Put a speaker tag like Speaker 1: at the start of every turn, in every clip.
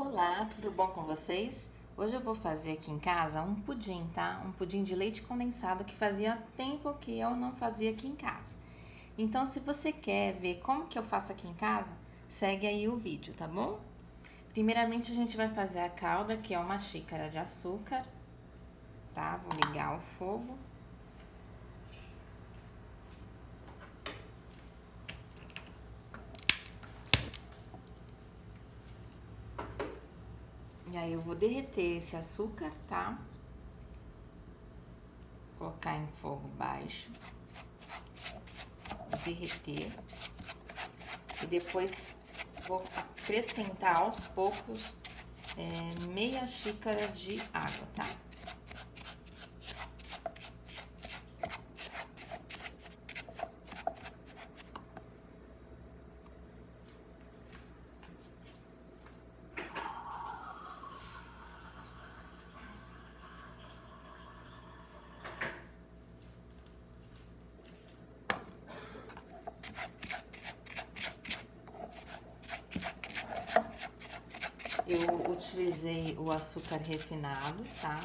Speaker 1: Olá, tudo bom com vocês? Hoje eu vou fazer aqui em casa um pudim, tá? Um pudim de leite condensado que fazia tempo que eu não fazia aqui em casa. Então, se você quer ver como que eu faço aqui em casa, segue aí o vídeo, tá bom? Primeiramente, a gente vai fazer a calda, que é uma xícara de açúcar, tá? Vou ligar o fogo. E aí, eu vou derreter esse açúcar, tá? Colocar em fogo baixo. Derreter. E depois vou acrescentar aos poucos é, meia xícara de água, tá? Eu utilizei o açúcar refinado, tá?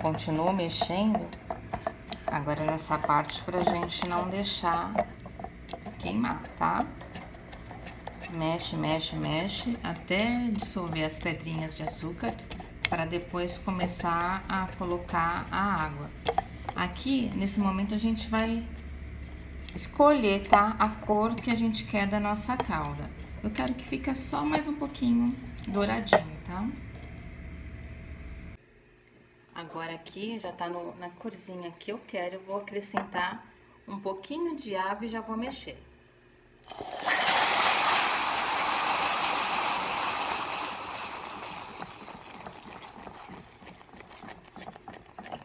Speaker 1: continuo mexendo agora nessa parte pra gente não deixar queimar, tá? Mexe, mexe, mexe até dissolver as pedrinhas de açúcar para depois começar a colocar a água. Aqui, nesse momento, a gente vai escolher, tá? A cor que a gente quer da nossa calda. Eu quero que fique só mais um pouquinho douradinho, tá? Agora aqui já tá no, na corzinha que eu quero, eu vou acrescentar um pouquinho de água e já vou mexer.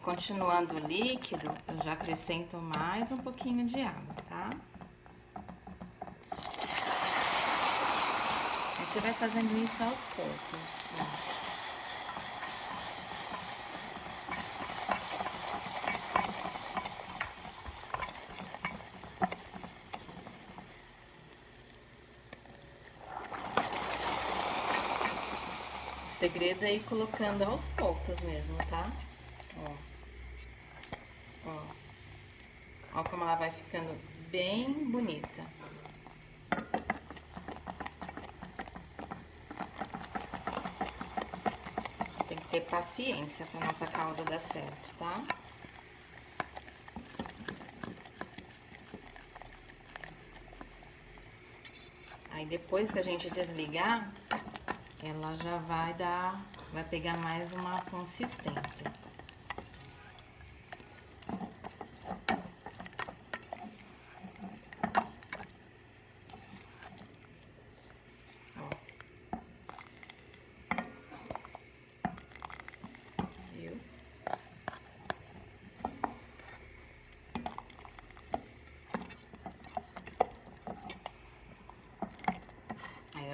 Speaker 1: Continuando o líquido, eu já acrescento mais um pouquinho de água, tá? Aí você vai fazendo isso aos poucos. Ó. é ir colocando aos poucos mesmo, tá? Ó. Ó. Ó como ela vai ficando bem bonita. Tem que ter paciência pra nossa calda dar certo, tá? Aí depois que a gente desligar, ela já vai dar, vai pegar mais uma consistência.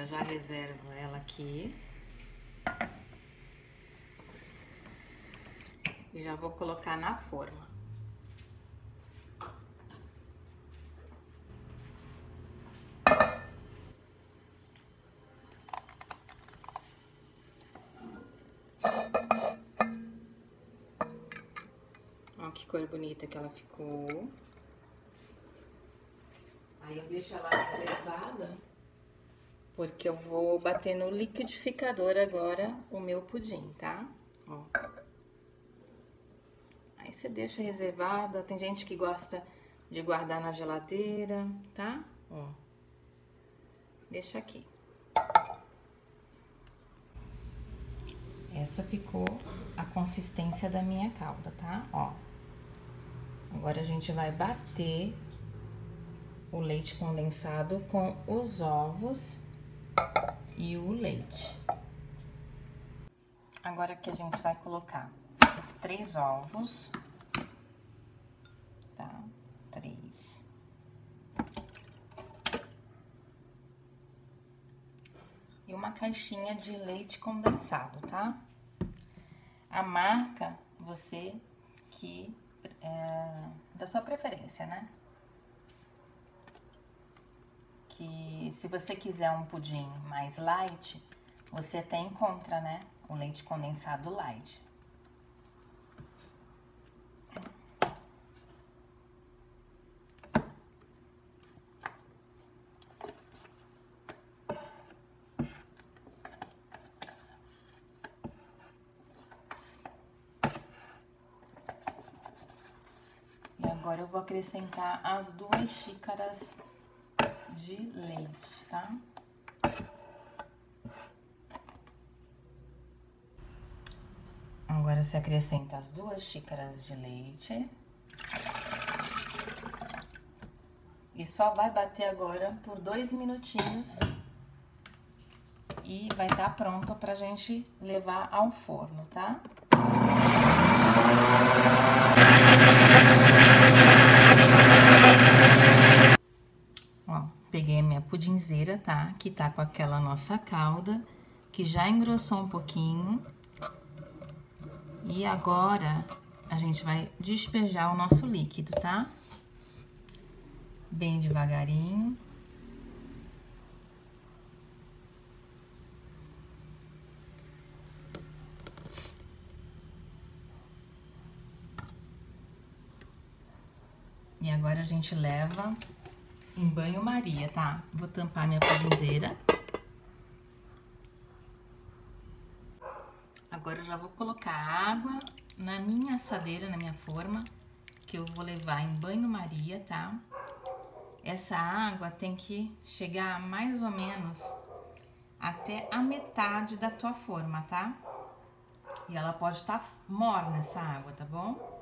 Speaker 1: eu já reservo ela aqui. E já vou colocar na forma. Olha que cor bonita que ela ficou. Aí eu deixo ela reservada porque eu vou bater no liquidificador agora o meu pudim, tá? Ó. Aí você deixa reservada, tem gente que gosta de guardar na geladeira, tá? Ó. Deixa aqui. Essa ficou a consistência da minha calda, tá? Ó. Agora a gente vai bater o leite condensado com os ovos e o leite. Agora que a gente vai colocar os três ovos, tá? Três. E uma caixinha de leite condensado, tá? A marca, você que é da sua preferência, né? Que se você quiser um pudim mais light, você até encontra, né? O leite condensado light. Agora eu vou acrescentar as duas xícaras de leite, tá? Agora você acrescenta as duas xícaras de leite. E só vai bater agora por dois minutinhos. E vai estar tá pronto pra gente levar ao forno, tá? Peguei a minha pudinzeira, tá? Que tá com aquela nossa calda, que já engrossou um pouquinho. E agora, a gente vai despejar o nosso líquido, tá? Bem devagarinho. E agora a gente leva em banho-maria, tá? Vou tampar minha pudinzeira. Agora eu já vou colocar água na minha assadeira, na minha forma, que eu vou levar em banho-maria, tá? Essa água tem que chegar mais ou menos até a metade da tua forma, tá? E ela pode estar tá morna essa água, tá bom?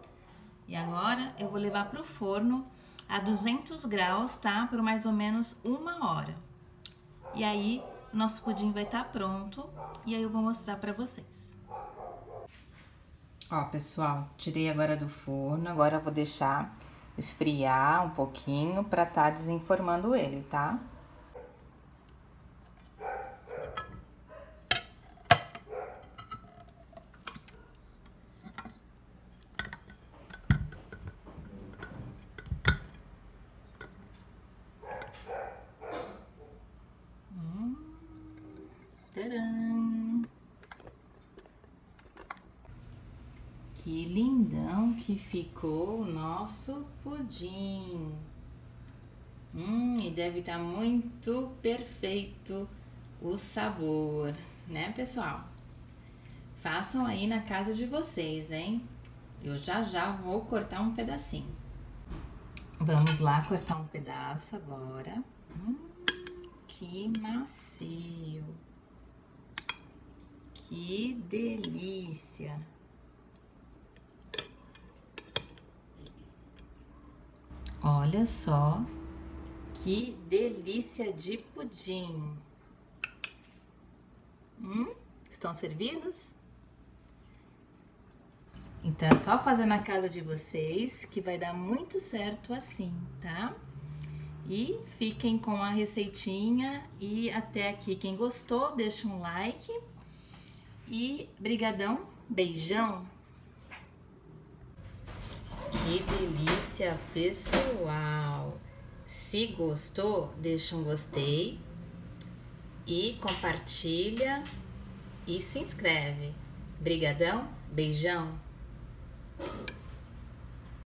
Speaker 1: E agora eu vou levar pro forno a 200 graus, tá? Por mais ou menos uma hora. E aí, nosso pudim vai estar tá pronto e aí eu vou mostrar pra vocês. Ó, pessoal, tirei agora do forno, agora vou deixar esfriar um pouquinho pra tá desenformando ele, tá? Que lindão que ficou o nosso pudim. Hum, e deve estar tá muito perfeito o sabor, né, pessoal? Façam aí na casa de vocês, hein? Eu já já vou cortar um pedacinho. Vamos lá cortar um pedaço agora. Hum, que macio. Que delícia! Olha só que delícia de pudim. Hum? Estão servidos? Então é só fazer na casa de vocês que vai dar muito certo assim, tá? E fiquem com a receitinha e até aqui quem gostou, deixa um like e brigadão, beijão. Que delícia, pessoal! Se gostou, deixa um gostei e compartilha e se inscreve. Brigadão, beijão.